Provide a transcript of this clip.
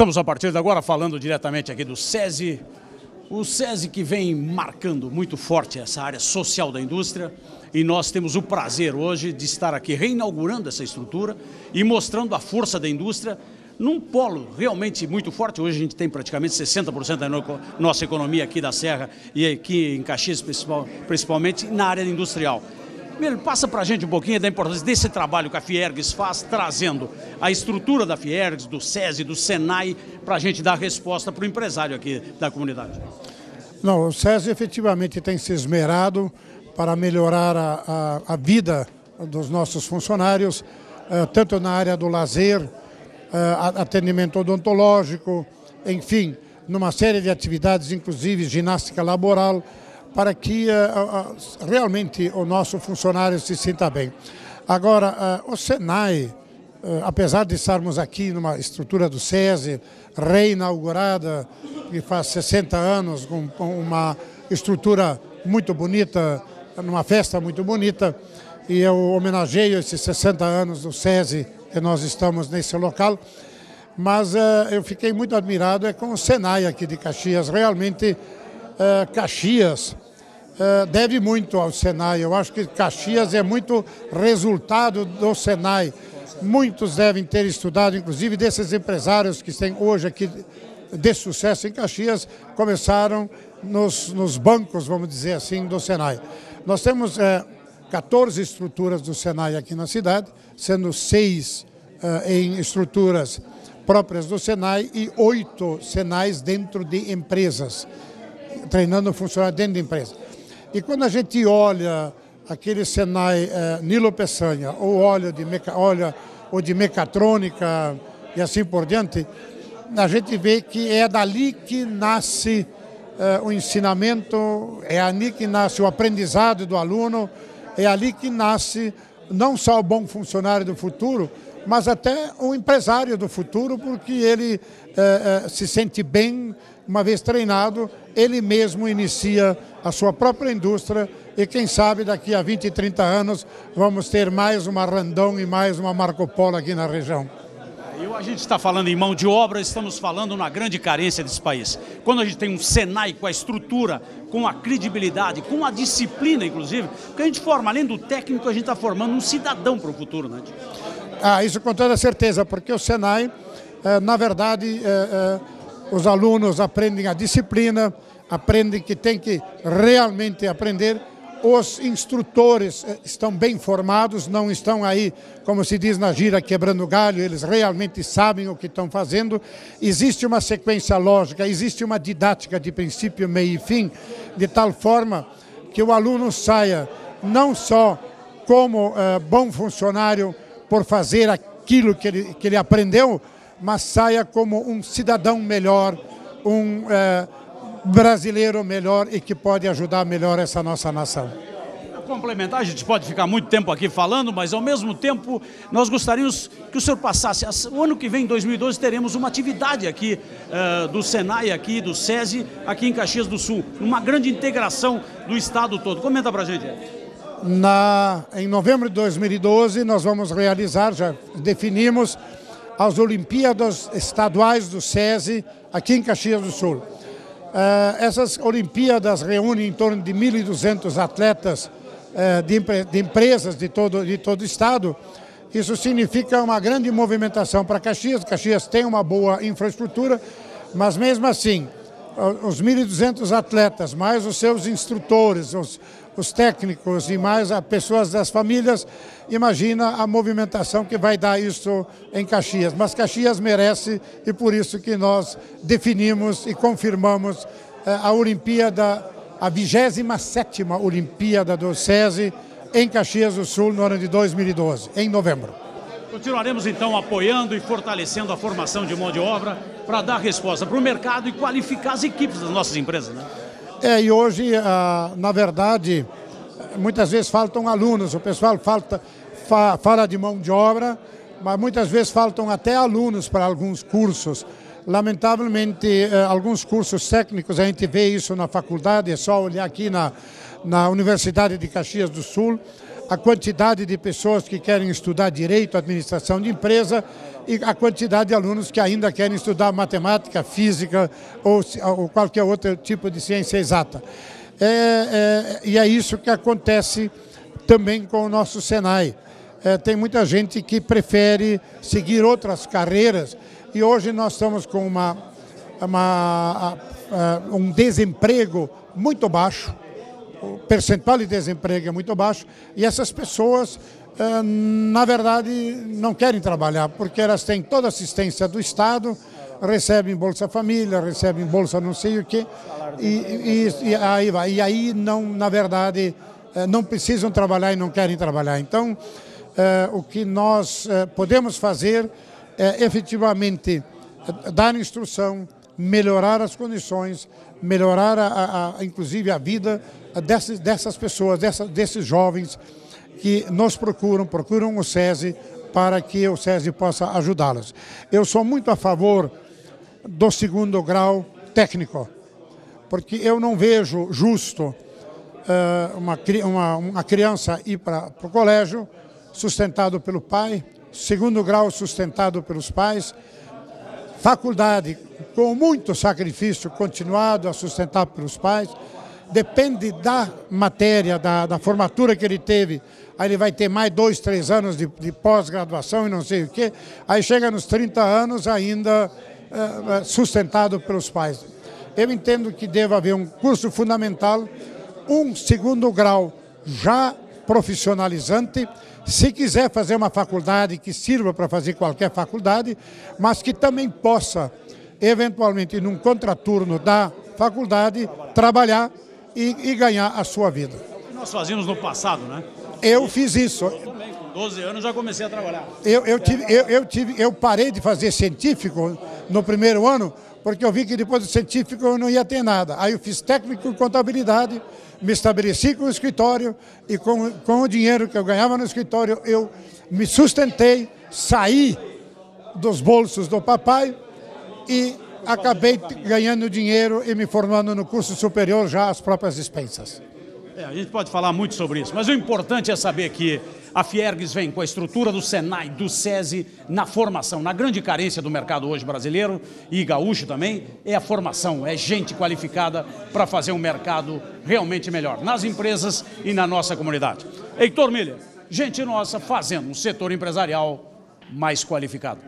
Estamos a partir de agora falando diretamente aqui do SESI, o SESI que vem marcando muito forte essa área social da indústria e nós temos o prazer hoje de estar aqui reinaugurando essa estrutura e mostrando a força da indústria num polo realmente muito forte. Hoje a gente tem praticamente 60% da nossa economia aqui da Serra e aqui em Caxias principalmente na área industrial. Primeiro, passa para a gente um pouquinho da importância desse trabalho que a Fiergs faz, trazendo a estrutura da Fiergs, do SESI, do SENAI, para a gente dar resposta para o empresário aqui da comunidade. Não, o SESI efetivamente tem se esmerado para melhorar a, a, a vida dos nossos funcionários, uh, tanto na área do lazer, uh, atendimento odontológico, enfim, numa série de atividades, inclusive ginástica laboral, para que uh, realmente o nosso funcionário se sinta bem. Agora, uh, o Senai, uh, apesar de estarmos aqui numa estrutura do SESI, reinaugurada, que faz 60 anos, com, uma estrutura muito bonita, numa festa muito bonita, e eu homenageio esses 60 anos do SESI que nós estamos nesse local, mas eu fiquei muito admirado é com o Senai aqui de Caxias, realmente uh, Caxias uh, deve muito ao Senai. Eu acho que Caxias é muito resultado do Senai. Muitos devem ter estudado, inclusive desses empresários que têm hoje aqui de sucesso em Caxias, começaram nos, nos bancos, vamos dizer assim, do Senai. Nós temos eh, 14 estruturas do Senai aqui na cidade, sendo seis em estruturas próprias do Senai e oito Senais dentro de empresas treinando funcionário dentro da empresa. E quando a gente olha aquele Senai eh, Nilo Peçanha, ou olha de, meca, olha, ou de mecatrônica e assim por diante, a gente vê que é dali que nasce eh, o ensinamento, é ali que nasce o aprendizado do aluno, é ali que nasce não só o bom funcionário do futuro, mas até o empresário do futuro, porque ele eh, se sente bem uma vez treinado, ele mesmo inicia a sua própria indústria e quem sabe daqui a 20, 30 anos vamos ter mais uma Randon e mais uma Marco Polo aqui na região. A gente está falando em mão de obra, estamos falando na grande carência desse país. Quando a gente tem um Senai com a estrutura, com a credibilidade, com a disciplina, inclusive, porque a gente forma, além do técnico, a gente está formando um cidadão para o futuro, né? Ah, isso com toda certeza, porque o Senai, eh, na verdade, eh, eh, os alunos aprendem a disciplina, aprendem que tem que realmente aprender. Os instrutores estão bem formados, não estão aí, como se diz na gira, quebrando galho, eles realmente sabem o que estão fazendo. Existe uma sequência lógica, existe uma didática de princípio, meio e fim, de tal forma que o aluno saia não só como bom funcionário por fazer aquilo que ele, que ele aprendeu, mas saia como um cidadão melhor, um é, brasileiro melhor e que pode ajudar melhor essa nossa nação. Complementar, a gente pode ficar muito tempo aqui falando, mas ao mesmo tempo nós gostaríamos que o senhor passasse. O ano que vem, 2012, teremos uma atividade aqui uh, do Senai, aqui do SESI, aqui em Caxias do Sul, uma grande integração do estado todo. Comenta pra gente. Na, em novembro de 2012, nós vamos realizar, já definimos às Olimpíadas Estaduais do SESI, aqui em Caxias do Sul. Uh, essas Olimpíadas reúnem em torno de 1.200 atletas uh, de, de, empresas de todo, de todo o estado. Isso significa uma grande movimentação para Caxias. Caxias tem uma boa infraestrutura, mas mesmo assim, os 1.200 atletas, mais os seus instrutores, os, os técnicos e mais as pessoas das famílias, imagina a movimentação que vai dar isso em Caxias. Mas Caxias merece e por isso que nós definimos e confirmamos eh, a Olimpíada, a 27 Olimpíada do SESI em Caxias do Sul no ano de 2012, em novembro. Continuaremos então apoiando e fortalecendo a formação de mão de obra para dar resposta para o mercado e qualificar as equipes das nossas empresas. Né? É, e hoje, ah, na verdade, muitas vezes faltam alunos, o pessoal falta, fa, fala de mão de obra, mas muitas vezes faltam até alunos para alguns cursos. Lamentavelmente, eh, alguns cursos técnicos, a gente vê isso na faculdade, é só olhar aqui na, na Universidade de Caxias do Sul, a quantidade de pessoas que querem estudar direito, administração de empresa e a quantidade de alunos que ainda querem estudar matemática, física ou, ou qualquer outro tipo de ciência exata. É, é, e é isso que acontece também com o nosso Senai. É, tem muita gente que prefere seguir outras carreiras e hoje nós estamos com uma, uma, um desemprego muito baixo, o percentual de desemprego é muito baixo e essas pessoas, eh, na verdade, não querem trabalhar porque elas têm toda a assistência do Estado, recebem Bolsa Família, recebem Bolsa não sei o quê, e, e, e aí vai. E aí, não, na verdade, eh, não precisam trabalhar e não querem trabalhar. Então, eh, o que nós podemos fazer é efetivamente dar instrução, melhorar as condições, melhorar, a, a, inclusive, a vida dessas, dessas pessoas, dessas, desses jovens que nos procuram, procuram o SESI para que o SESI possa ajudá-los. Eu sou muito a favor do segundo grau técnico, porque eu não vejo justo uh, uma, uma, uma criança ir para o colégio sustentado pelo pai, segundo grau sustentado pelos pais, faculdade com muito sacrifício continuado a sustentar pelos pais, depende da matéria, da, da, formatura que ele teve, aí ele vai ter mais dois, três anos de, de pós-graduação e não sei o quê, aí chega nos 30 anos ainda é, sustentado pelos pais. Eu entendo que deve haver um curso fundamental, um segundo grau já profissionalizante, se quiser fazer uma faculdade que sirva para fazer qualquer faculdade, mas que também possa, eventualmente, num contraturno da faculdade, trabalhar e, e ganhar a sua vida. Nós fazíamos no passado, né? Eu fiz isso. Eu também, com 12 anos já comecei a trabalhar. Eu, eu, tive, eu, eu, tive, eu parei de fazer científico no primeiro ano, porque eu vi que depois do científico eu não ia ter nada. Aí eu fiz técnico em contabilidade, me estabeleci com o escritório e com, com o dinheiro que eu ganhava no escritório eu me sustentei, saí dos bolsos do papai e acabei ganhando dinheiro e me formando no curso superior já às próprias dispensas. É, a gente pode falar muito sobre isso, mas o importante é saber que a Fiergues vem com a estrutura do Senai, do SESI, na formação. Na grande carência do mercado hoje brasileiro e gaúcho também, é a formação, é gente qualificada para fazer um mercado realmente melhor, nas empresas e na nossa comunidade. Heitor Miller, gente nossa fazendo um setor empresarial mais qualificado.